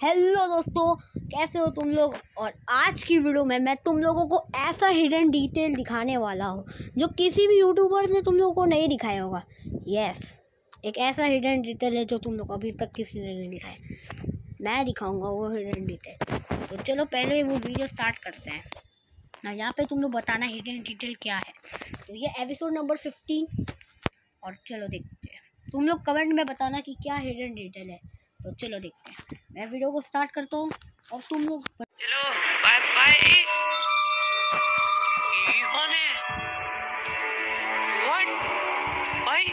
Hello दोस्तों, कैसे हो तुम लोग? और आज की वीडियो में मैं तुम लोगों को ऐसा हिडन डिटेल दिखाने वाला हूँ, जो किसी भी यूट्यूबर ने तुम लोगों को नहीं दिखाया होगा। यस एक ऐसा हिडन डिटेल है जो तुम लोग अभी तक किसी ने नहीं दिखाया। मैं दिखाऊँगा वो हिडन डिटेल तो चलो पहले वो वीडियो स्टार्ट करते हैं। ना, यहाँ पे तुम लोग बताना हिडन डिटेल क्या है। तो ये एपिसोड नंबर फिफ्टीन और चलो देखते हैं। तुम लोग कमेंट में बताना कि क्या हिडन डिटेल है। तो चलो देखते हैं। मैं वीडियो को स्टार्ट करता हूँ और तुम लोग चलो बाय बाय कौन है व्हाट भाई ये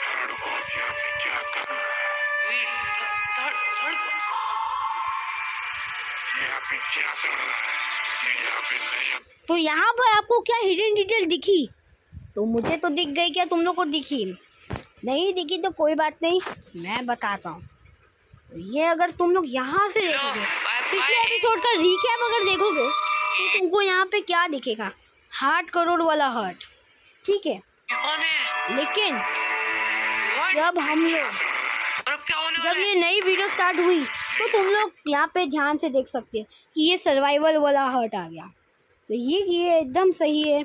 थर्ड बॉस यहाँ पे क्या कर रहा है? वेट थर्ड थर्ड यहाँ पे क्या कर रहा है? यहाँ पे नहीं तो यहाँ पर आपको क्या हिडन डिटेल दिखी? तो मुझे तो दिख गई क्या? तुम लोग को दिखी। नहीं दिखी तो कोई बात नहीं मैं बताता हूँ। ये अगर तुम लोग यहाँ से देखोगे पिछले एपिसोड का रिकैप अगर देखोगे तो तुमको यहाँ पे क्या दिखेगा? हार्ट करोड़ वाला हार्ट ठीक है? लेकिन जब हम लोग जब ये नई वीडियो स्टार्ट हुई तो तुम लोग यहाँ पे ध्यान से देख सकते हैं कि ये सर्वाइवल वाला हर्ट आ गया। तो ये ये एकदम सही है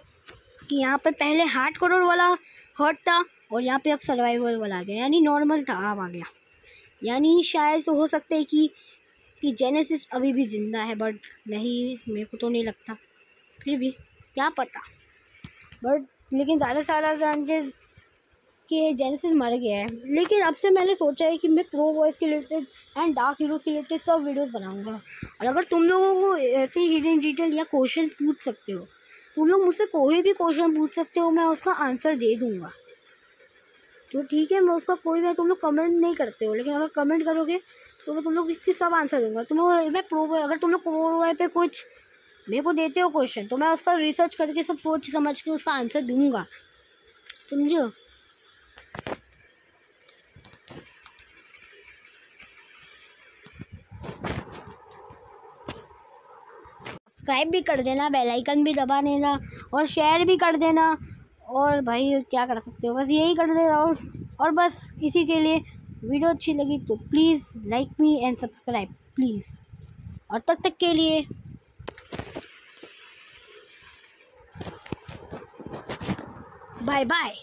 कि यहाँ पर पहले हार्ट करोड़ वाला हर्ट था और यहाँ पे अब सर्वाइवल वाला आ गया। यानी नॉर्मल था, अब आ गया। यानी शायद से हो सकता है कि कि जेनेसिस अभी भी ज़िंदा है बट नहीं, मेरे को तो नहीं लगता। फिर भी, क्या पता। बट लेकिन ज़्यादा से ज़्यादा चांसेस कि जेनेसिस मर गया है। लेकिन अब से मैंने सोचा है कि मैं प्रो वॉइस के रिलेटेड एंड डार्क हीरोज़ के रिलेटेड सब वीडियोस बनाऊँगा। और अगर तुम लोगों को ऐसे हिडन डिटेल या क्वेश्चन पूछ सकते हो तुम लोग मुझसे कोई भी क्वेश्चन पूछ सकते हो, मैं उसका आंसर दे दूँगा। तो ठीक है, मैं उसका कोई भी, तुम लोग कमेंट नहीं करते हो, लेकिन अगर कमेंट करोगे तो मैं तुम लोग इसकी सब आंसर दूँगा। तुम लोग मैं प्रो अगर तुम लोग प्रो पे कुछ मेरे को देते हो क्वेश्चन तो मैं उसका रिसर्च करके सब सोच समझ के उसका आंसर दूँगा। समझो सब्सक्राइब भी कर देना बेल आइकन भी दबा देना और शेयर भी कर देना। और भाई, क्या कर सकते हो? बस यही कर देना और और बस इसी के लिए वीडियो अच्छी लगी तो please like me and subscribe please और तब तक तक के लिए बाय बाय